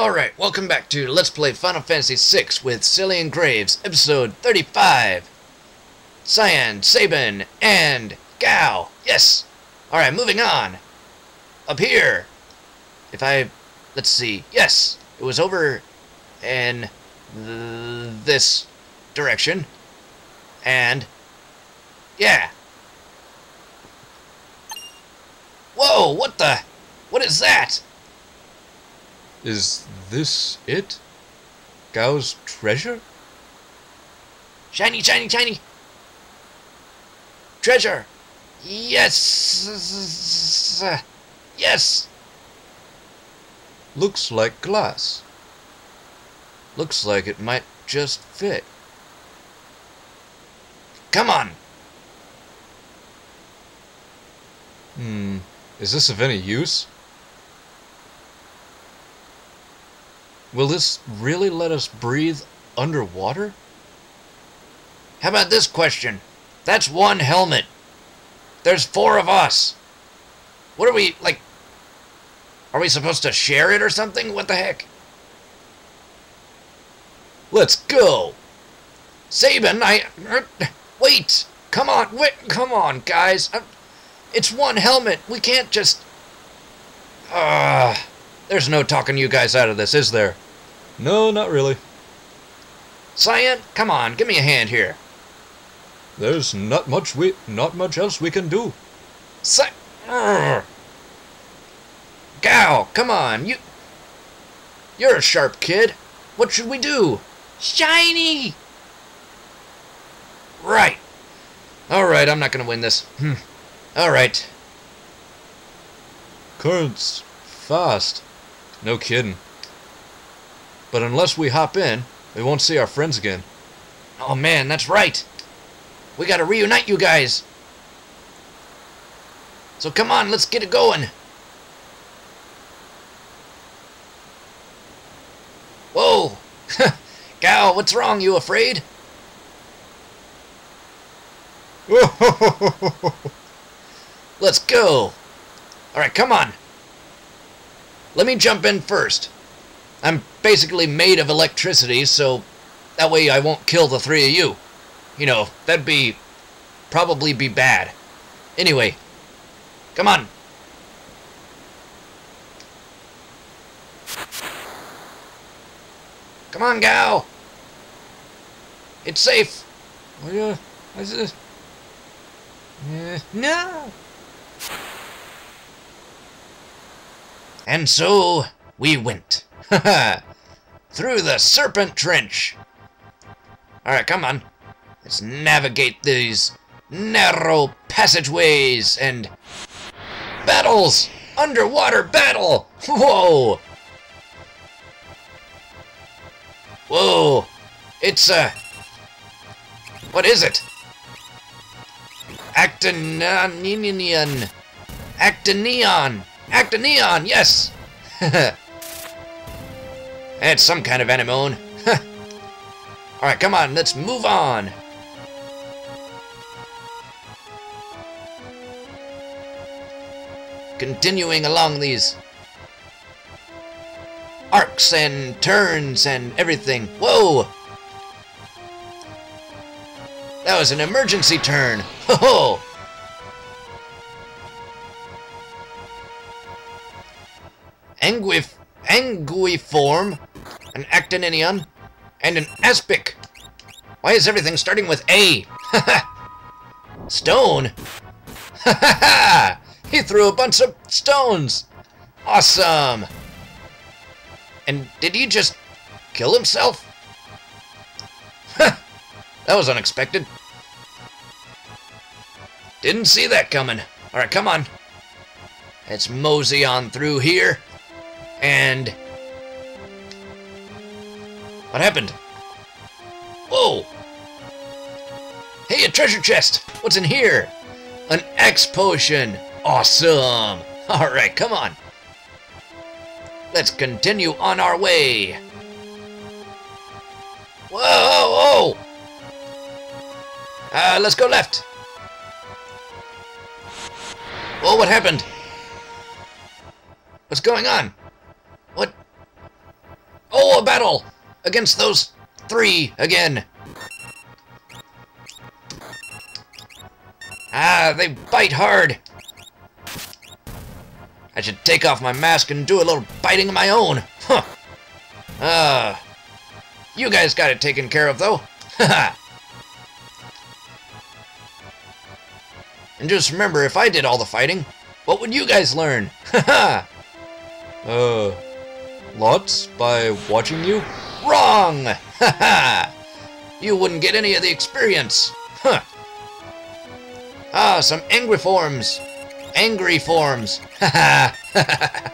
Alright, welcome back to Let's Play Final Fantasy VI with Xelion Graves, episode 35. Cyan, Sabin, and Gau. Yes! Alright, moving on. Up here. If I... Let's see. Yes! It was over in th this direction. And... Yeah. Whoa, what the... What is that? Is this it? Gau's treasure? Shiny, shiny, shiny. Treasure. Yes. Yes. Looks like glass. Looks like it might just fit. Come on. Hmm. Is this of any use? Will this really let us breathe underwater? How about this question? That's one helmet. There's four of us. What are we, like... Are we supposed to share it or something? What the heck? Let's go. Sabin, I... Wait. Come on. Wait. Come on, guys. It's one helmet. We can't just... Ah... There's no talking you guys out of this, is there? No, not really. Cyan, come on, give me a hand here. There's not much we not much else we can do. Cy Gau, come on, you You're a sharp kid. What should we do? Shiny! Right. Alright, I'm not gonna win this. Hmm. Alright. Currents fast. No kidding. But unless we hop in, we won't see our friends again. Oh man, that's right. We gotta reunite you guys. So come on, let's get it going. Whoa! Gau, what's wrong? You afraid? let's go. Alright, come on. Let me jump in first. I'm basically made of electricity, so that way I won't kill the three of you. You know, that'd be... probably be bad. Anyway, come on. Come on, Gau. It's safe. Oh, yeah. What's this? Uh, no. And so we went. Through the Serpent Trench. Alright, come on. Let's navigate these narrow passageways and battles! Underwater battle! Whoa! Whoa! It's a... Uh, what is it? Actinian... Actinion! Actinion, yes! it's some kind of anemone. Alright, come on, let's move on. Continuing along these arcs and turns and everything. Whoa! That was an emergency turn. Ho ho! Anguiform, an Actinian, and an Aspic. Why is everything starting with A? Stone? he threw a bunch of stones! Awesome! And did he just kill himself? that was unexpected. Didn't see that coming. Alright, come on. Let's mosey on through here. And... What happened? Whoa! Hey, a treasure chest! What's in here? An X potion! Awesome! Alright, come on. Let's continue on our way. Whoa, whoa, whoa! Uh, let's go left. Whoa, what happened? What's going on? What? Oh, a battle against those three again. Ah, they bite hard. I should take off my mask and do a little biting of my own. Huh. Uh, you guys got it taken care of, though. And just remember, if I did all the fighting, what would you guys learn? Haha. uh, lots by watching you? Wrong! Haha. you wouldn't get any of the experience. Huh. Ah, some angry forms. Angry forms. Haha.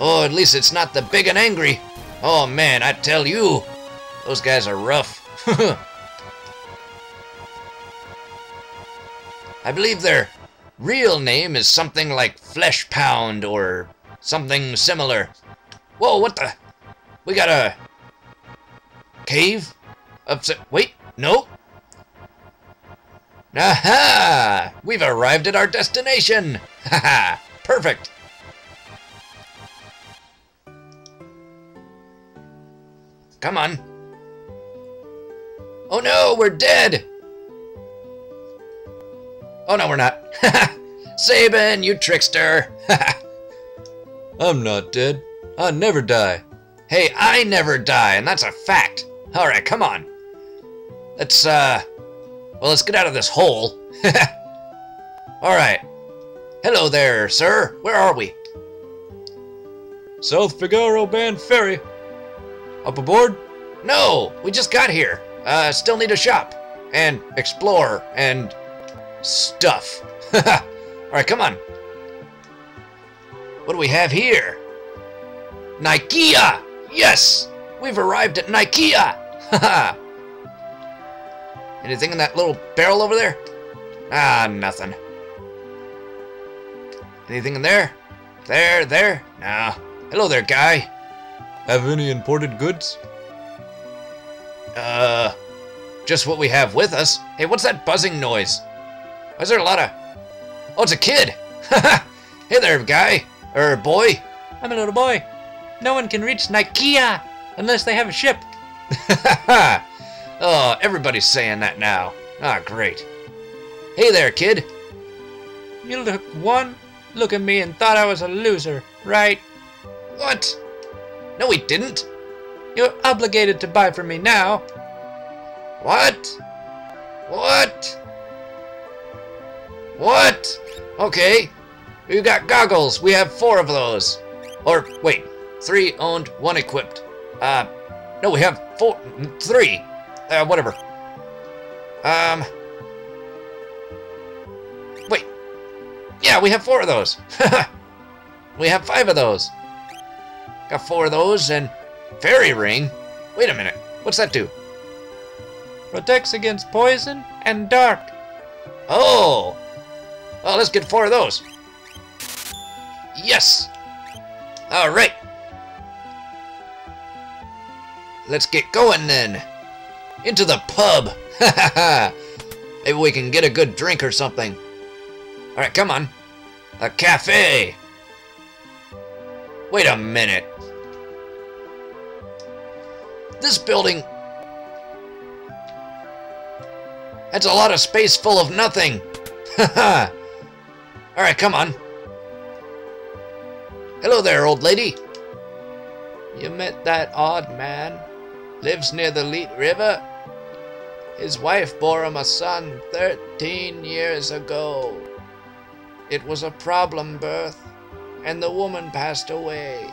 oh, at least it's not the big and angry. Oh man, I tell you, those guys are rough. I believe their real name is something like Flesh Pound or something similar. Whoa, what the? We got a cave? Upset. Wait, no. Aha! We've arrived at our destination! Haha! Perfect! Come on. Oh no, we're dead! Oh no, we're not. Sabin, you trickster! I'm not dead. I never die. Hey, I never die, and that's a fact. Alright, come on. Let's, uh, well, let's get out of this hole. Alright. Hello there, sir. Where are we? South Figaro Band Ferry. Up aboard? No, we just got here. Uh, still need to shop. And explore. And stuff. Alright, come on. What do we have here? Nikeah! Yes! We've arrived at Nikeah! Haha! Anything in that little barrel over there? Ah, nothing. Anything in there? There, there? Nah. Hello there, guy. Have any imported goods? Uh, just what we have with us. Hey, what's that buzzing noise? Is there a lot of... Oh, it's a kid! hey there, guy. Or boy. I'm a little boy. No one can reach Nikeah unless they have a ship. Oh, everybody's saying that now. Ah, great. Hey there, kid. You look one look at me and thought I was a loser, right? What? No, we didn't. You're obligated to buy from me now. What? What? What? Okay. We've got goggles. We have four of those. Or, wait. Three owned, one equipped. Uh, no, we have four, three. Uh, whatever. Um. Wait. Yeah, we have four of those. we have five of those. Got four of those and fairy ring. Wait a minute. What's that do? Protects against poison and dark. Oh. Well, let's get four of those. Yes. All right. Let's get going then. Into the pub. Ha ha ha. Maybe we can get a good drink or something. Alright, come on. A cafe. Wait a minute. This building... That's a lot of space full of nothing. Haha. Alright, come on. Hello there, old lady. You met that odd man? Lives near the Lete River? His wife bore him a son 13 years ago. It was a problem birth, and the woman passed away.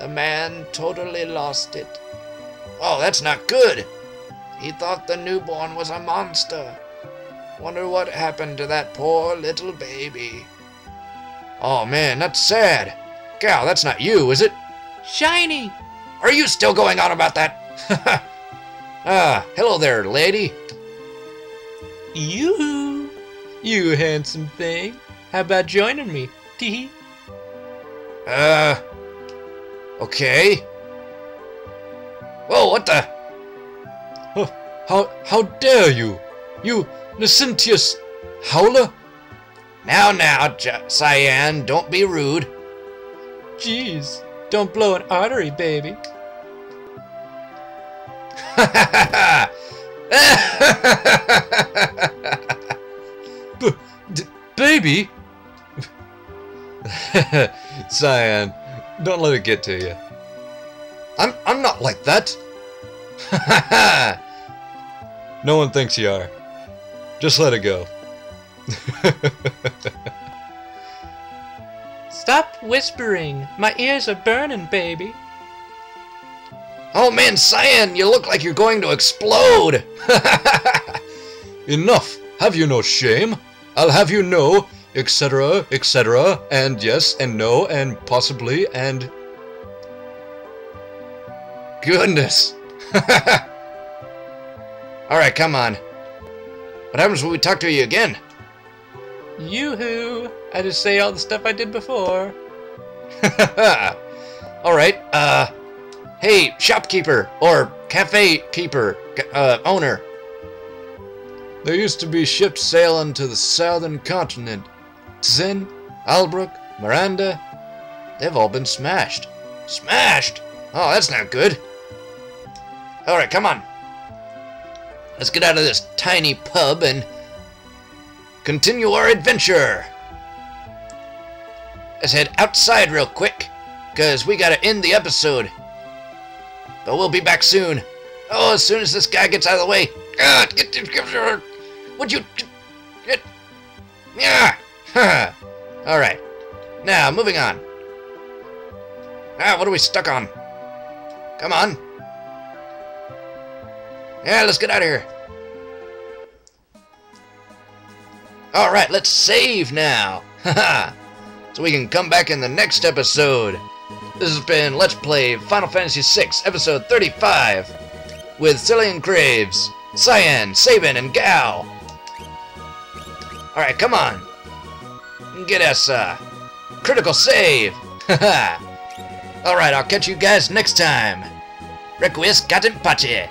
The man totally lost it. Oh, that's not good. He thought the newborn was a monster. Wonder what happened to that poor little baby. Oh man, that's sad. Gau, that's not you, is it? Shiny! Are you still going on about that? ah, hello there, lady. You, you handsome thing. How about joining me? Tee Uh, okay. Whoa, what the? How, how dare you? You, Lacyntius Howler? Now, now, J Cyan, don't be rude. Jeez, don't blow an artery, baby. B- baby? Cyan, don't let it get to you. I'm I'm not like that. no one thinks you are. Just let it go. Stop whispering. My ears are burning, baby. oh man, Cyan, you look like you're going to explode. Enough! Have you no shame? I'll have you know, etc., etc., and yes, and no, and possibly, and. Goodness. Alright, come on. What happens when we talk to you again? Yoo-hoo! I just say all the stuff I did before. Alright, uh. Hey, shopkeeper, or cafe keeper, uh, owner. There used to be ships sailing to the southern continent. Tzen, Albrook, Maranda. They've all been smashed. Smashed? Oh, that's not good. Alright, come on. Let's get out of this tiny pub and continue our adventure. Let's head outside real quick, because we gotta end the episode. But we'll be back soon. Oh, as soon as this guy gets out of the way. God, get, get, get, would you get? Yeah. All right. Now, moving on. Ah, what are we stuck on? Come on. Yeah, let's get out of here. All right, let's save now. Haha. so we can come back in the next episode. This has been Let's Play Final Fantasy VI, Episode 35, with Xelion Graves, Cyan, Sabin, and Gau. Alright, come on. Get us a critical save. Alright, I'll catch you guys next time. Requiescat in pace.